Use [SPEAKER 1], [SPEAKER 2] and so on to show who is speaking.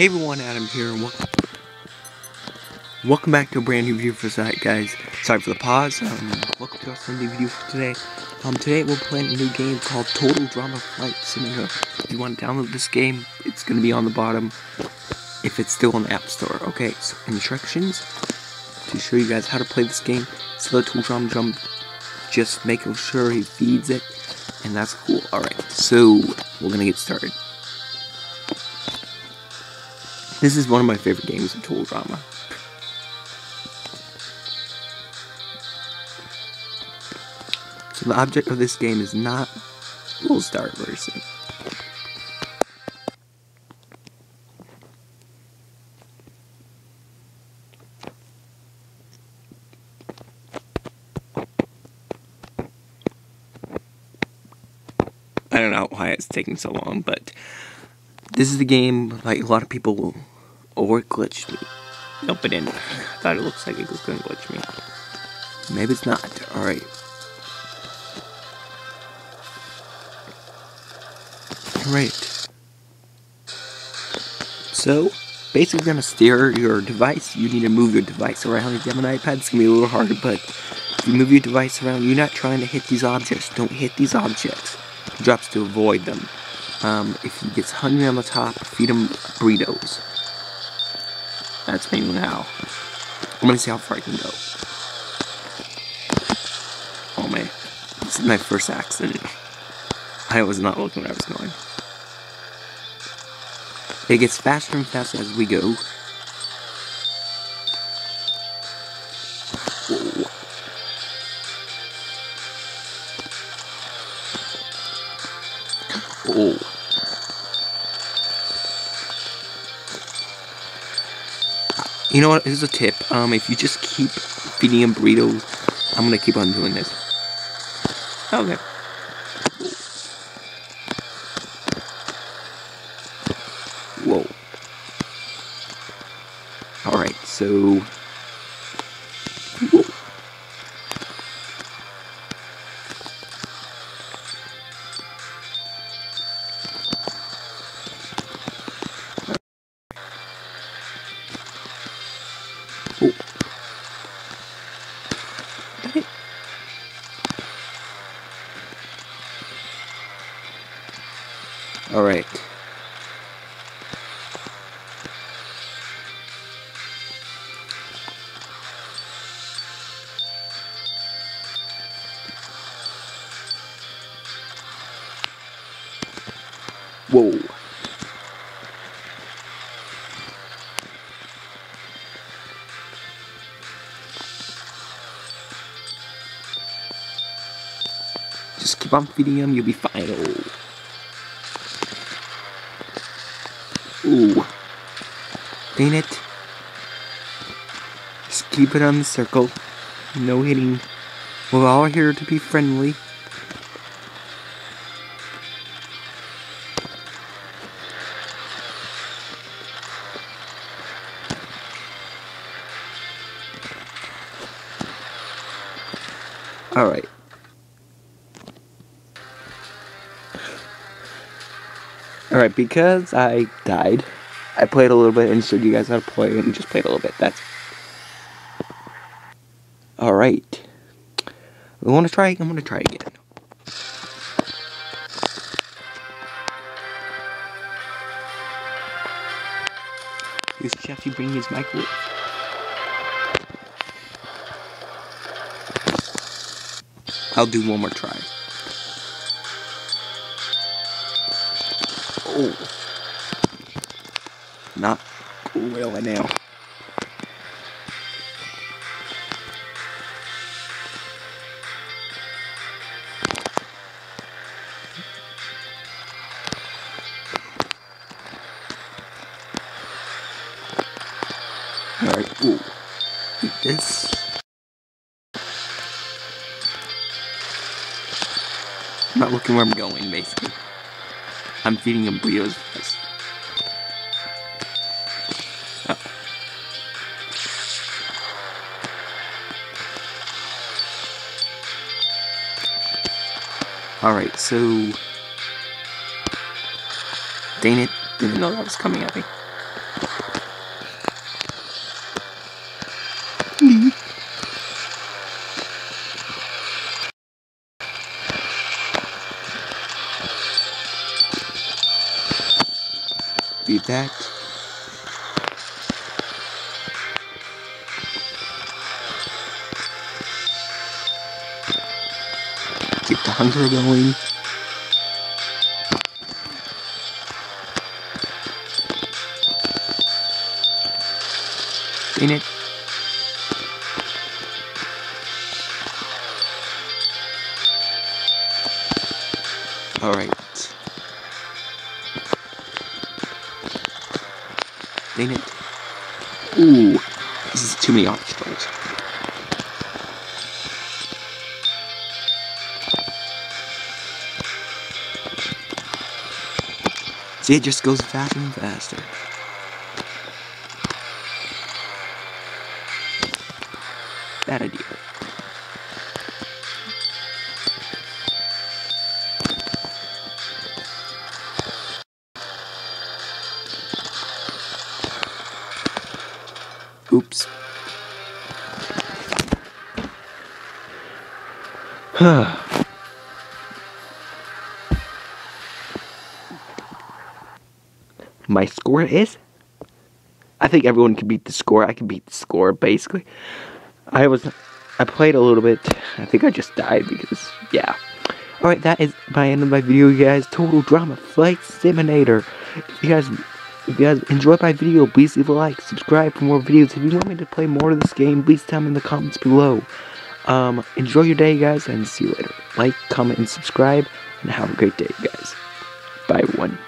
[SPEAKER 1] Hey everyone, Adam here, welcome back to a brand new video for tonight, guys. Sorry for the pause. Um, welcome to our Sunday video for today. Um, today we're playing a new game called Total Drama Flight Simulator. If you want to download this game, it's going to be on the bottom if it's still on the App Store. Okay, so instructions to show you guys how to play this game. So the Total Drama Jump, just making sure he feeds it, and that's cool. Alright, so we're going to get started. This is one of my favorite games of Total Drama. So the object of this game is not... We'll start very soon. I don't know why it's taking so long, but this is the game, like, a lot of people will, or glitched me. Nope, it didn't. I thought it looks like it was gonna glitch me. Maybe it's not. Alright. Alright. So, basically you're gonna steer your device. You need to move your device around. If you have an iPad, it's gonna be a little harder, but if you move your device around, you're not trying to hit these objects. Don't hit these objects. Drops to avoid them. Um, if he gets hungry on the top, feed him burritos. That's me now. I'm gonna see how far I can go. Oh man, this is my first accident. I was not looking where I was going. It gets faster and faster as we go. You know what? Here's a tip. Um, if you just keep feeding him burritos, I'm gonna keep on doing this. Okay. Whoa. Alright, so... All right. Whoa. Just keep on feeding him, you'll be fine. Oh. Ooh. Dang it. Just keep it on the circle. No hitting. We're all here to be friendly. Alright. Alright, because I died, I played a little bit and showed you guys how to play and just played a little bit. That's Alright. We wanna try I'm gonna try again. Is Jeffy bringing his microwave? I'll do one more try. Not really now. Alright, ooh. Eat this. I'm not looking where I'm going, basically. I'm feeding him first. Oh. Alright, so... Dang it, didn't know that was coming at me. Beat that. Keep the hunger going. In it. Alright. It. Ooh, this is too many obstacles. See, it just goes faster and faster. Bad idea. Oops. My score is? I think everyone can beat the score. I can beat the score, basically. I was, I played a little bit. I think I just died because, yeah. Alright, that is my end of my video, guys. Total Drama Flight Simulator. If you guys if you guys enjoyed my video, please leave a like, subscribe for more videos. If you want me to play more of this game, please tell me in the comments below. Um, enjoy your day, guys, and see you later. Like, comment, and subscribe, and have a great day, guys. Bye, everyone.